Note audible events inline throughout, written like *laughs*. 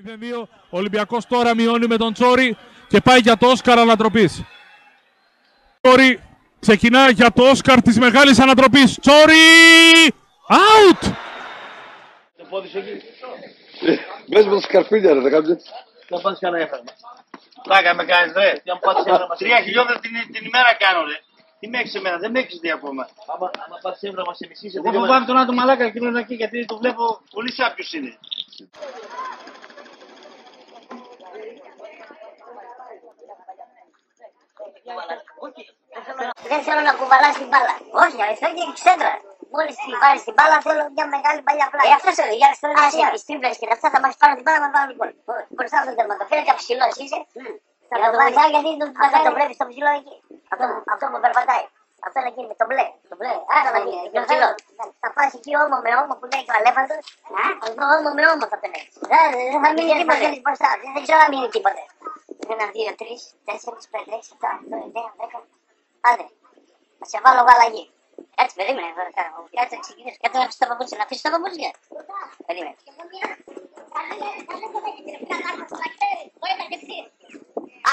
0-2. Ο Ολυμπιακός τώρα μειώνει με τον Τσόρι και πάει για το Όσκαρ ανατροπής. Τσόρι ξεκινά για το Όσκαρ της μεγάλης ανατροπής. Τσόρι! Out! Μπες μες τα σκαρφίλια ρε, δεν κάνεις έτσι. Δεν πας κανένα έφερμα. Πλάκα με κάνεις ρε. Τι αν πας *laughs* έφερμα. Τρία χιλιόμετρα την, την ημέρα κάνω ρε. Τι με έχεις εμένα, δεν με έχεις δει ακόμα. Άμα, άμα πας έφερμα σε μισή σε Εγώ φοβάμαι τον άτομο μαλάκα εκείνον εκεί γιατί το βλέπω πολύ σάπιος είναι. Δεν θέλω να κουβαλάς την μπάλα. Όχι, αυτό και η ξέντρα. Μόλις τη βάλει την μπάλα, θέλω μια μεγάλη παλιά πλάκα. Ε, αυτός σε για αριστερά. Οι στρίμπλε και αυτά θα μας πάρουν την μπάλα να βάλουν γκολ. Μπροστά από τον τερματοφύλακα και ψηλός είσαι; Θα το βάλεις γιατί τον πατάει. Το βλέπεις στο ψηλό εκεί. Αυτό, αυτό που περπατάει. Αυτό είναι εκεί με το μπλε. Το μπλε. Άρα να γίνει. Το ψηλό. Θα πας εκεί όμο με όμο που λέει και ο αλέφαντο. Αυτό όμο με όμο θα πενέξεις. Δεν θα μείνει τίποτα μπροστά. Δεν ξέρω αν μείνει τίποτα. Ένα, δύο, τρεις, τέσσερις, πέντε, έξι, επτά, οκτώ, εννέα, δέκα. Άντε. Θα σε βάλω εγώ αλλαγή. Κάτσε, περίμενε. Κάτσε, ξεκινήσω. Κάτσε να αφήσει τα παπούτσια. Να αφήσεις τα παπούτσια. Περίμενε.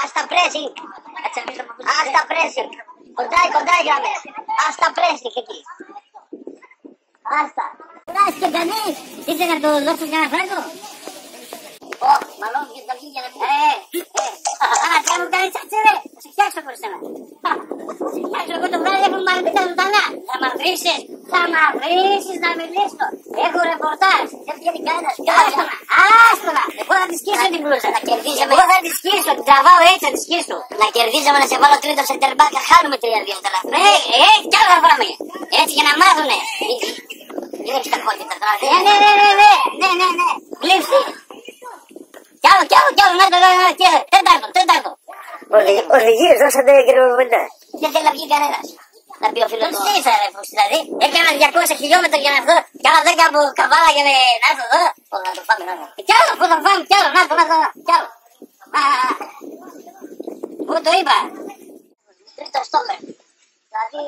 Άστα pressing. Άστα pressing. Κοντάει, κοντάει γραμμές. Άστα pressing εκεί. Άστα. Κουράζει και κανείς. Είσαι να το δώσω για ένα φράγκο; Ω, μαλώνεις και τα βγεις για να μην... Ε, ε. Άρα, τι μου κάνεις έτσι, ρε. Θα σε φτιάξω χωρίς σένα. Θα σε φτιάξω εγώ το βράδυ που μου αρέσει τα ζωντανά. Θα μ' αφήσεις. Θα μ' αφήσεις να μιλήσω. Έχω ρεπορτάζ. Δεν βγαίνει κανένας. Άστονα. Άστονα. Εγώ θα τη σκίσω την μπλούζα. Να κερδίζαμε. Εγώ θα τη σκίσω. Την τραβάω έτσι θα τη σκίσω. Να κερδίζαμε να σε βάλω τρίτο σε τερμπάκα. Χάνουμε 3-2 τώρα. Ε, ε, κι άλλο θα πάμε. Έτσι για να μάθουνε. Βλέπεις τα κόκκινα τώρα. Ναι, ναι, ναι, ναι, ναι, ναι, ναι, ναι. Γλύψη. Κι άλλο, κι άλλο, κι άλλο, να το λέω, κι άλλο. Τέταρτο, τέταρτο. Οδηγίες δώσατε κύριε Παπαντά. Δεν θέλει να βγει κανένας. Να πει ο φίλος του. Τι είσαι ρε φούς, δηλαδή. Έκανα 200 χιλιόμετρα για να έρθω. Κάνα 10 από καβάλα για να έρθω εδώ. Πώ να το φάμε, να το. Κι άλλο, πού θα φάμε, κι άλλο, να το, να το, κι άλλο. Α, α, α. Πού το είπα. Τρίτο στόμερ. Δηλαδή,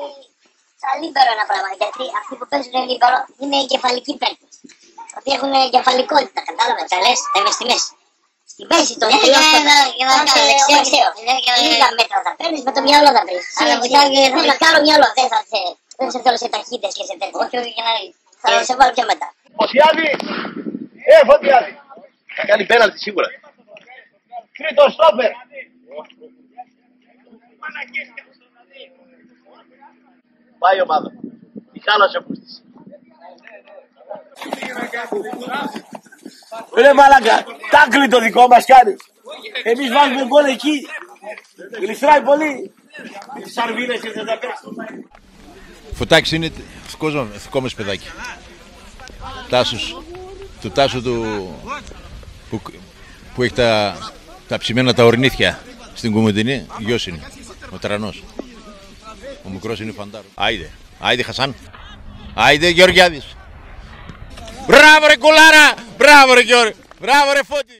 σαν λίμπερο ένα πράγμα. Γιατί αυτοί που παίζουν λίμπερο είναι οι κεφαλικοί παίκτες. Ότι έχουν κεφαλικότητα, κατάλαβες, τα λες, τα είμαι στη μέση. Στη μέση το μυαλό σου. Για να κάνεις δεξιό, δεξιό. Λίγα μέτρα θα παίρνεις, με το μυαλό θα παίρνεις. Αλλά θέλω να κάνω μυαλό, δεν θα σε... Δεν σε θέλω σε ταχύτητες και σε τέτοια. Όχι, όχι, για να... Θα σε βάλω πιο μετά. Φωτιάδη. Ε, Φωτιάδη. Θα κάνει πέναλτι σίγουρα. Τρίτο στόπερ. Πάει η ομάδα. Η χάλασε ο Πούστης. Ρε μαλάκα, τάκλι το δικό μας κάνεις. Εμείς βάζουμε γκολ εκεί. Γλιστράει πολύ. Σαρβίνες και δεν τα παίξουν. Φωτάκης είναι θκόμες θκόμες παιδάκι. Τάσος, του Τάσου του που, που έχει τα, τα ψημένα τα ορνήθια στην Κουμουντινή, γιος είναι, ο Τρανός. Ο μικρός είναι φαντάρος. Άιδε, άιδε Χασάν. Άιδε Γεωργιάδης. Μπράβο ρε κουλάρα! Μπράβο ρε Γιώργο! Μπράβο ρε Φώτη!